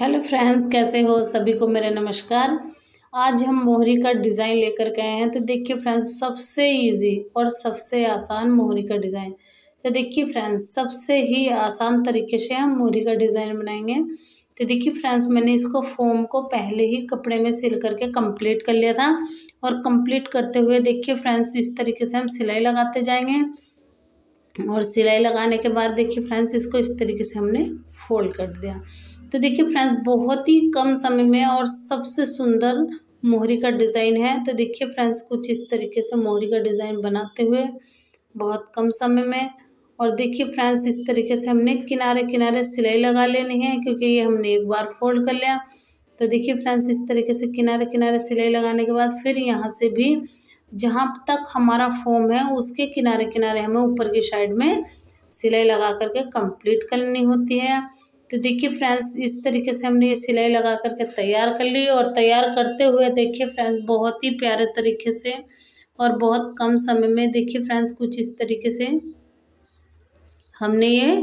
Hello friends, कैसे हो सभी को? मेरा नमस्कार। आज हम मोहरी का डिज़ाइन लेकर आए हैं। तो देखिए फ्रेंड्स, सबसे इजी और सबसे आसान मोहरी का डिज़ाइन। तो देखिए फ्रेंड्स, सबसे ही आसान तरीके से हम मोहरी का डिज़ाइन बनाएँगे। तो देखिए फ्रेंड्स, मैंने इसको फोम को पहले ही कपड़े में सिल करके कंप्लीट कर लिया था। और कंप्लीट करते हुए देखिए फ्रेंड्स, इस तरीके से हम सिलाई लगाते जाएँगे। और सिलाई लगाने के बाद देखिए फ्रेंड्स, इसको इस तरीके से हमने फोल्ड कर दिया। तो देखिए फ्रेंड्स, बहुत ही कम समय में और सबसे सुंदर मोहरी का डिज़ाइन है। तो देखिए फ्रेंड्स, कुछ इस तरीके से मोहरी का डिज़ाइन बनाते हुए बहुत कम समय में और देखिए फ्रेंड्स, इस तरीके से हमने किनारे किनारे सिलाई लगा लेनी है क्योंकि ये हमने एक बार फोल्ड कर लिया। तो देखिए फ्रेंड्स, इस तरीके से किनारे किनारे सिलाई लगाने के बाद फिर यहाँ से भी जहाँ तक हमारा फॉर्म है, उसके किनारे किनारे हमें ऊपर की साइड में सिलाई लगा करके कंप्लीट करनी होती है। तो देखिए फ्रेंड्स, इस तरीके से हमने ये सिलाई लगा करके तैयार कर ली और तैयार करते हुए देखिए फ्रेंड्स, बहुत ही प्यारे तरीके से और बहुत कम समय में देखिए फ्रेंड्स, कुछ इस तरीके से हमने ये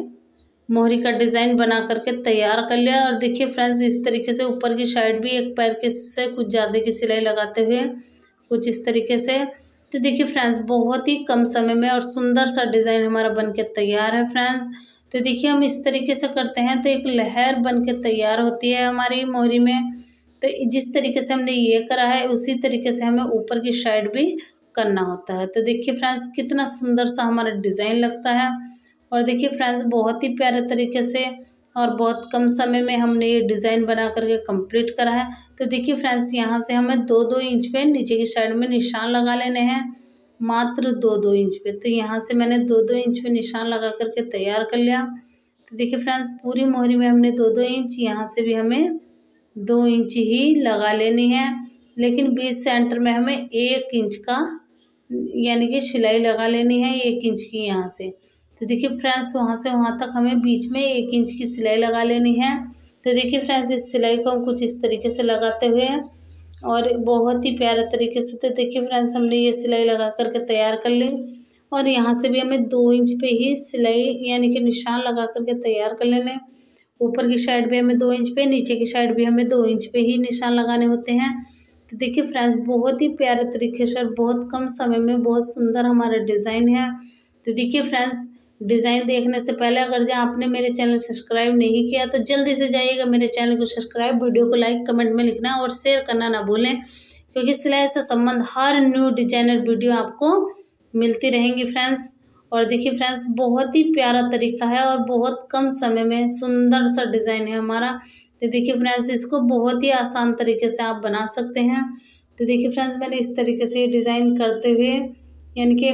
मोहरी का डिज़ाइन बना करके तैयार कर लिया और देखिए फ्रेंड्स, इस तरीके से ऊपर की साइड भी एक पैर के से कुछ ज़्यादा की सिलाई लगाते हुए कुछ इस तरीके से। तो देखिए फ्रेंड्स, बहुत ही कम समय में और सुंदर सा डिज़ाइन हमारा बन के तैयार है फ्रेंड्स। तो देखिए, हम इस तरीके से करते हैं। तो एक लहर बन के तैयार होती है हमारी मोहरी में। तो जिस तरीके से हमने ये करा है, उसी तरीके से हमें ऊपर की साइड भी करना होता है। तो देखिए फ्रेंड्स, कितना सुंदर सा हमारा डिज़ाइन लगता है। और देखिए फ्रेंड्स, बहुत ही प्यारे तरीके से और बहुत कम समय में हमने ये डिज़ाइन बना करके कंप्लीट करा है। तो देखिए फ्रेंड्स, यहाँ से हमें दो दो इंच पे नीचे की साइड में निशान लगा लेने हैं। मात्र दो दो इंच पे। तो यहाँ से मैंने दो दो इंच पे निशान लगा करके तैयार कर लिया। तो देखिए फ्रेंड्स, पूरी मोहरी में हमने दो दो इंच, यहाँ से भी हमें दो इंच ही लगा लेनी है। लेकिन बीच सेंटर में हमें एक इंच का, यानी कि सिलाई लगा लेनी है एक इंच की यहाँ से। तो देखिए फ्रेंड्स, वहाँ से वहाँ तक हमें बीच में एक इंच की सिलाई लगा लेनी है। तो देखिए फ्रेंड्स, इस सिलाई को हम कुछ इस तरीके से लगाते हुए और बहुत ही प्यारे तरीके से तो देखिए फ्रेंड्स हमने ये सिलाई लगा करके तैयार कर ली। और यहाँ से भी हमें दो इंच पे ही सिलाई यानी कि निशान लगा करके तैयार कर लेने ऊपर की साइड भी हमें दो इंच पे, नीचे की साइड भी हमें दो इंच पे ही निशान लगाने होते हैं। तो देखिए फ्रेंड्स बहुत ही प्यारे तरीके से और बहुत कम समय में बहुत सुंदर हमारा डिज़ाइन है। तो देखिए फ्रेंड्स डिज़ाइन देखने से पहले अगर जहाँ आपने मेरे चैनल सब्सक्राइब नहीं किया तो जल्दी से जाइएगा मेरे चैनल को सब्सक्राइब, वीडियो को लाइक, कमेंट में लिखना और शेयर करना ना भूलें, क्योंकि सिलाई से संबंध हर न्यू डिज़ाइनर वीडियो आपको मिलती रहेंगी फ्रेंड्स। और देखिए फ्रेंड्स, बहुत ही प्यारा तरीका है और बहुत कम समय में सुंदर सा डिज़ाइन है हमारा। तो देखिए फ्रेंड्स, इसको बहुत ही आसान तरीके से आप बना सकते हैं। तो देखिए फ्रेंड्स, मैंने इस तरीके से डिज़ाइन करते हुए यानी कि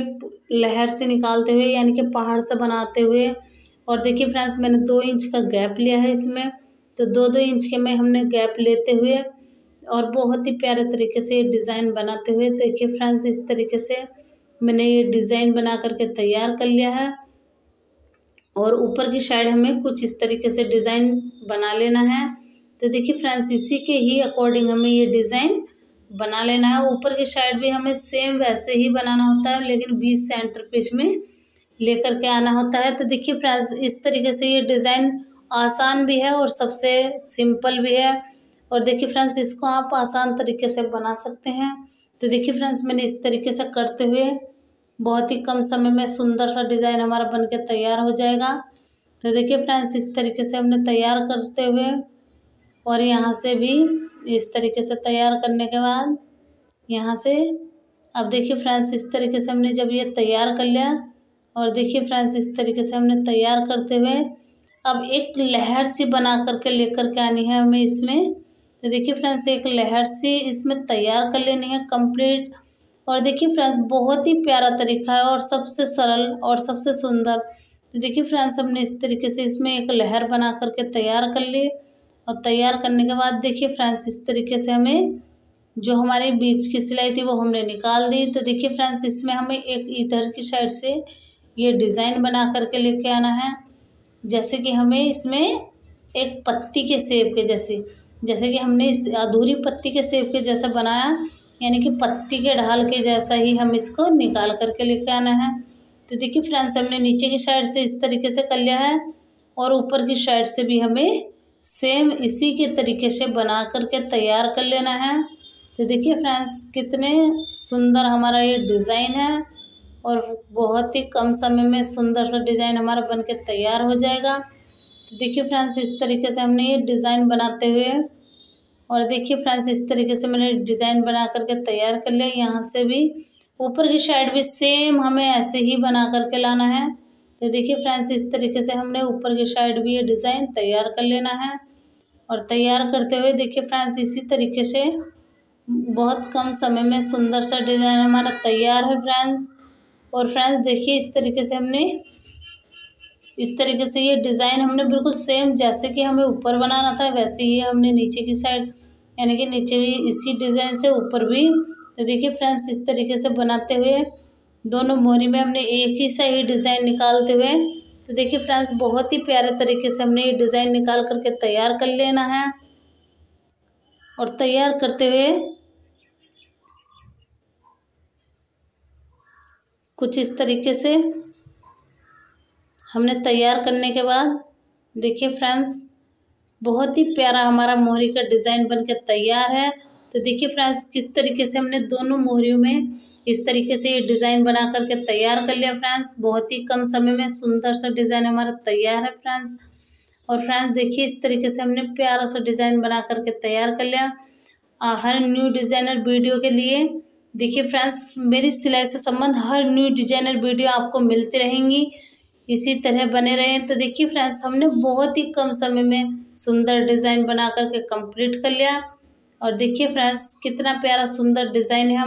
लहर से निकालते हुए, यानी कि पहाड़ से बनाते हुए। और देखिए फ्रेंड्स, मैंने दो इंच का गैप लिया है इसमें। तो दो दो इंच के में हमने गैप लेते हुए और बहुत ही प्यारे तरीके से ये डिज़ाइन बनाते हुए देखिए फ्रेंड्स, इस तरीके से मैंने ये डिज़ाइन बना करके तैयार कर लिया है। और ऊपर की साइड हमें कुछ इस तरीके से डिज़ाइन बना लेना है। तो देखिए फ्रेंड्स, इसी के ही अकॉर्डिंग हमें ये डिज़ाइन बना लेना है। ऊपर की साइड भी हमें सेम वैसे ही बनाना होता है, लेकिन बीस सेंटर पेज में लेकर के आना होता है। तो देखिए फ्रेंड्स, इस तरीके से ये डिज़ाइन आसान भी है और सबसे सिंपल भी है। और देखिए फ्रेंड्स, इसको आप आसान तरीके से बना सकते हैं। तो देखिए फ्रेंड्स, मैंने इस तरीके से करते हुए बहुत ही कम समय में सुंदर सा डिज़ाइन हमारा बन के तैयार हो जाएगा। तो देखिए फ्रेंड्स, इस तरीके से हमने तैयार करते हुए और यहाँ से भी इस तरीके से तैयार करने के बाद यहाँ से, अब देखिए फ्रेंड्स, इस तरीके से हमने जब ये तैयार कर लिया, और देखिए फ्रेंड्स, इस तरीके से हमने तैयार करते हुए अब एक लहर सी बना करके लेकर के आनी है हमें इसमें। तो देखिए फ्रेंड्स, एक लहर सी इसमें तैयार कर लेनी है कंप्लीट। और देखिए फ्रेंड्स, बहुत ही प्यारा तरीका है और सबसे सरल और सबसे सुंदर। तो देखिए फ्रेंड्स, हमने इस तरीके से इसमें एक लहर बना करके तैयार कर ली। और तैयार करने के बाद देखिए फ्रेंड्स इस तरीके से हमें जो हमारे बीच की सिलाई थी वो हमने निकाल दी। तो देखिए फ्रेंड्स इसमें हमें एक इधर की साइड से ये डिज़ाइन बना करके लेके आना है। जैसे कि हमें इसमें एक पत्ती के सेब के जैसे जैसे कि हमने इस अधूरी पत्ती के सेब के जैसा बनाया, यानी कि पत्ती के ढाल के जैसा ही हम इसको निकाल करके लेके आना है। तो देखिए फ्रेंड्स हमने नीचे की साइड से इस तरीके से कर लिया है और ऊपर की साइड से भी हमें सेम इसी के तरीके से बना करके तैयार कर लेना है। तो देखिए फ्रेंड्स, कितने सुंदर हमारा ये डिज़ाइन है और बहुत ही कम समय में सुंदर सा डिज़ाइन हमारा बन के तैयार हो जाएगा। तो देखिए फ्रेंड्स, इस तरीके से हमने ये डिज़ाइन बनाते हुए और देखिए फ्रेंड्स, इस तरीके से मैंने डिज़ाइन बना करके तैयार कर लिया। यहाँ से भी ऊपर की साइड भी सेम हमें ऐसे ही बना करके लाना है। तो देखिए फ्रेंड्स, इस तरीके से हमने ऊपर की साइड भी ये डिज़ाइन तैयार कर लेना है। और तैयार करते हुए देखिए फ्रेंड्स, इसी तरीके से बहुत कम समय में सुंदर सा डिज़ाइन हमारा तैयार है फ्रेंड्स। और फ्रेंड्स, देखिए इस तरीके से हमने, इस तरीके से ये डिज़ाइन हमने बिल्कुल सेम जैसे कि हमें ऊपर बनाना था, वैसे ही हमने नीचे की साइड, यानी कि नीचे भी इसी डिज़ाइन से ऊपर भी तो देखिए फ्रेंड्स, इस तरीके से बनाते हुए दोनों मोहरी में हमने एक ही सा ही डिज़ाइन निकालते हुए तो देखिए फ्रेंड्स, बहुत ही प्यारे तरीके से हमने ये डिज़ाइन निकाल करके तैयार कर लेना है। और तैयार करते हुए कुछ इस तरीके से हमने तैयार करने के बाद, देखिए फ्रेंड्स, बहुत ही प्यारा हमारा मोहरी का डिज़ाइन बनकर तैयार है। तो देखिए फ्रेंड्स, किस तरीके से हमने दोनों मोहरियों में इस तरीके से ये डिज़ाइन बना करके तैयार कर लिया फ्रेंड्स। बहुत ही कम समय में सुंदर सा डिज़ाइन हमारा तैयार है फ्रेंड्स। और फ्रेंड्स देखिए इस तरीके से हमने प्यारा सा डिज़ाइन बना करके तैयार कर लिया। आ, हर न्यू डिज़ाइनर वीडियो के लिए देखिए फ्रेंड्स मेरी सिलाई से संबंध हर न्यू डिज़ाइनर वीडियो आपको मिलती रहेंगी। इसी तरह बने रहें। तो देखिए फ्रेंड्स हमने बहुत ही कम समय में सुंदर डिज़ाइन बना करके कंप्लीट कर लिया। और देखिए फ्रेंड्स कितना प्यारा सुंदर डिज़ाइन है।